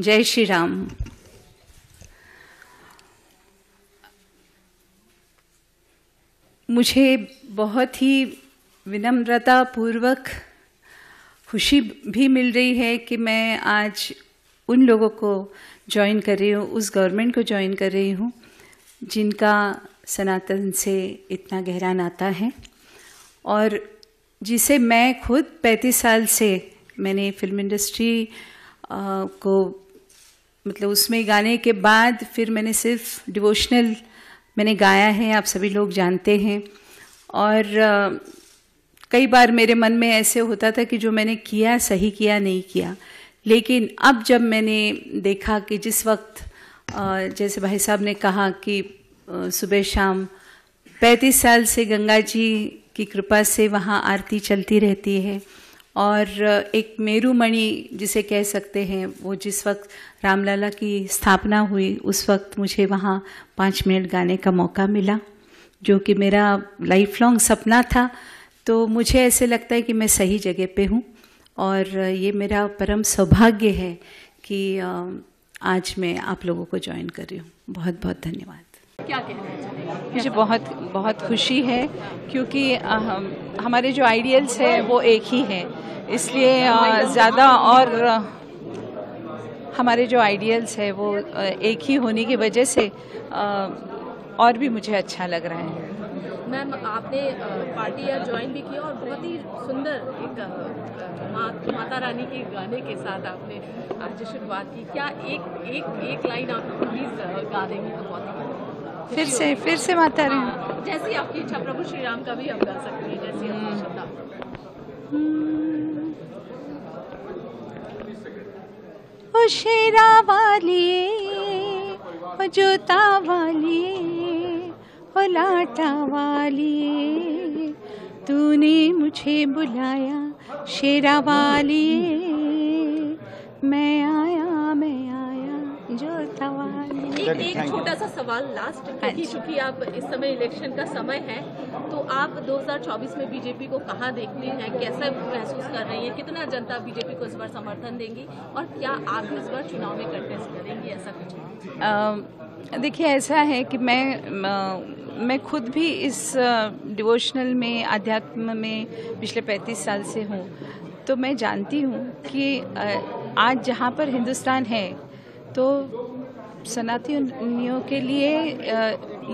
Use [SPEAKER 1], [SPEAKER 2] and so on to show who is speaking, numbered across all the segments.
[SPEAKER 1] जय श्री राम। मुझे बहुत ही विनम्रता पूर्वक खुशी भी मिल रही है कि मैं आज उन लोगों को ज्वाइन कर रही हूँ, उस गवर्नमेंट को ज्वाइन कर रही हूँ, जिनका सनातन से इतना गहरा नाता है। और जिसे मैं खुद 35 साल से मैंने फ़िल्म इंडस्ट्री को मतलब उसमें गाने के बाद फिर मैंने सिर्फ़ डिवोशनल मैंने गाया है, आप सभी लोग जानते हैं। और कई बार मेरे मन में ऐसे होता था कि जो मैंने किया सही किया, नहीं किया। लेकिन अब जब मैंने देखा कि जिस वक्त जैसे भाई साहब ने कहा कि सुबह शाम पैंतीस साल से गंगा जी की कृपा से वहाँ आरती चलती रहती है और एक मेरुमणि जिसे कह सकते हैं, वो जिस वक्त रामलाला की स्थापना हुई, उस वक्त मुझे वहाँ पाँच मिनट गाने का मौका मिला, जो कि मेरा लाइफ लॉन्ग सपना था। तो मुझे ऐसे लगता है कि मैं सही जगह पे हूँ, और ये मेरा परम सौभाग्य है कि आज मैं आप लोगों को ज्वाइन कर रही हूँ। बहुत बहुत धन्यवाद।
[SPEAKER 2] क्या कहना
[SPEAKER 1] मुझे बहुत बहुत खुशी है क्योंकि हम, हमारे जो आइडियल्स है वो एक ही हैं। इसलिए ज़्यादा और हमारे जो आइडियल्स है वो एक ही होने की वजह से और भी मुझे अच्छा लग रहा है।
[SPEAKER 2] मैम आपने पार्टी या ज्वाइन भी किया और बहुत ही सुंदर एक मा, माता रानी के गाने के साथ आपने आज शुरुआत की। क्या एक एक एक लाइन आप प्लीज़ गा देंगी तो बहुत ही
[SPEAKER 1] फिर से फिर से माता रानी
[SPEAKER 2] हाँ, जैसी आपकी इच्छा प्रभु श्री राम का भी आप गा सकती हैं जैसी आपकी श्रद्धा
[SPEAKER 1] ओ शेरा वाली ओ जोता वाली ओ लाटा वाली तूने मुझे बुलाया शेरा वाली। मैं आया मैं आया। जोता वाली
[SPEAKER 2] एक एक छोटा सा सवाल लास्ट हाँ क्योंकि चूँकि आप इस समय इलेक्शन का समय है तो आप 2024 में बीजेपी को कहाँ देखते हैं? कैसा महसूस कर रही हैं? कितना जनता बीजेपी को इस बार समर्थन देंगी? और क्या आप इस बार चुनाव में कंटेस्ट करेंगी? ऐसा कुछ
[SPEAKER 1] देखिए ऐसा है कि मैं मैं खुद भी इस डिवोशनल में अध्यात्म में पिछले 35 साल से हूँ। तो मैं जानती हूँ कि आज जहाँ पर हिंदुस्तान है तो सनातनियों के लिए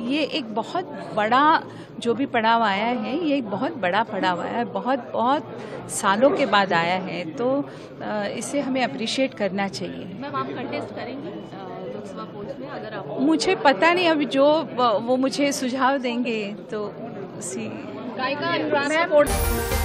[SPEAKER 1] ये एक बहुत बड़ा जो भी पड़ाव आया है ये एक बहुत बड़ा पड़ाव आया है बहुत बहुत सालों के बाद आया है तो इसे हमें अप्रिशिएट करना चाहिए।
[SPEAKER 2] मैम आप कंटेस्ट करेंगी लोकसभा पोस्ट में अगर आप
[SPEAKER 1] मुझे पता नहीं अभी जो वो मुझे सुझाव देंगे तो उसी
[SPEAKER 2] गायिका